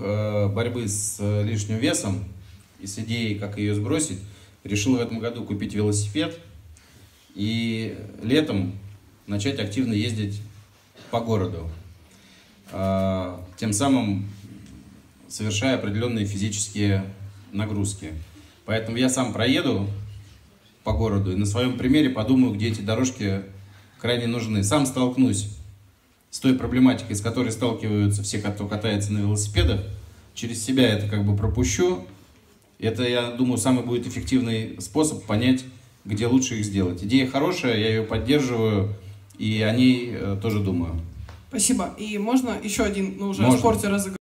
э, борьбы с э, лишним весом и с идеей, как ее сбросить, решил в этом году купить велосипед и летом начать активно ездить по городу. Э, тем самым совершая определенные физические нагрузки. Поэтому я сам проеду по городу и на своем примере подумаю, где эти дорожки крайне нужны. Сам столкнусь с той проблематикой, с которой сталкиваются все, кто катается на велосипедах. Через себя это как бы пропущу. Это, я думаю, самый будет эффективный способ понять, где лучше их сделать. Идея хорошая, я ее поддерживаю, и о ней э, тоже думаю. Спасибо. И можно еще один, ну уже Можно. о спорте разыграть.